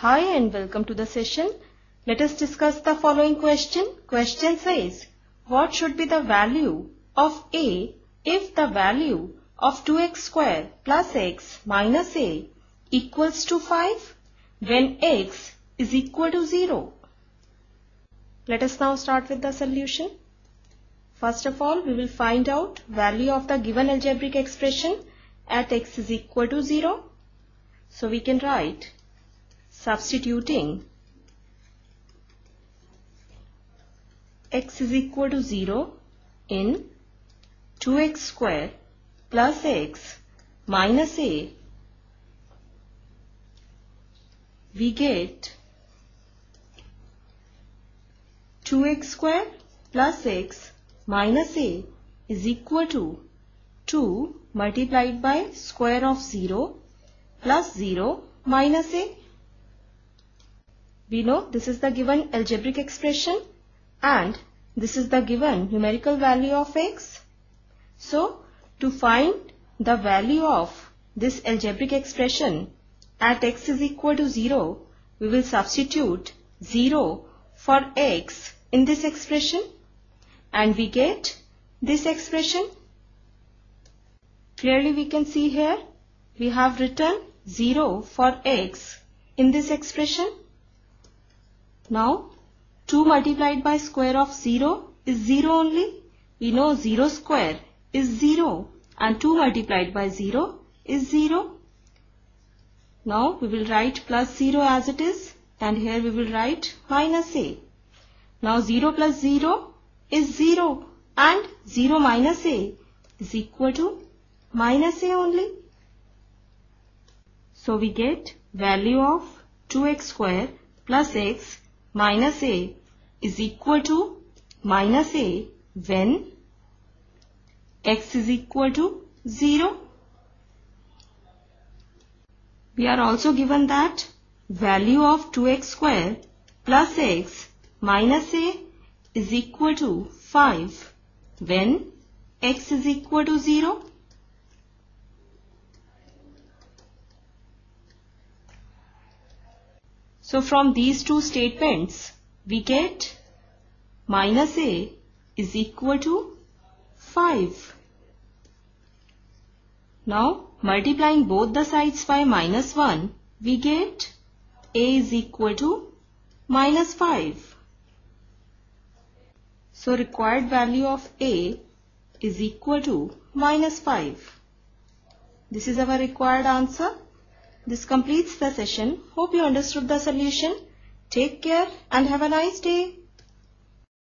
Hi and welcome to the session. Let us discuss the following question. Question says, what should be the value of a if the value of 2x square plus x minus a equals to 5 when x is equal to 0? Let us now start with the solution. First of all, we will find out value of the given algebraic expression at x is equal to 0. So we can write substituting x is equal to 0 in 2x square plus x minus a we get 2x square plus x minus a is equal to 2 multiplied by square of 0 plus 0 minus a. We know this is the given algebraic expression and this is the given numerical value of x. So, to find the value of this algebraic expression at x is equal to 0, we will substitute 0 for x in this expression and we get this expression. Clearly we can see here we have written 0 for x in this expression. Now 2 multiplied by square of 0 is 0 only. We know 0 square is 0 and 2 multiplied by 0 is 0. Now we will write plus 0 as it is and here we will write minus a. Now 0 plus 0 is 0 and 0 minus a is equal to minus a only. So we get value of 2x square plus x minus a is equal to minus a when x is equal to 0. We are also given that value of 2x square plus x minus a is equal to 5 when x is equal to 0. So from these two statements we get minus a is equal to 5. Now multiplying both the sides by minus 1 we get a is equal to minus 5. So required value of A is equal to minus 5. This is our required answer. This completes the session. Hope you understood the solution. Take care and have a nice day.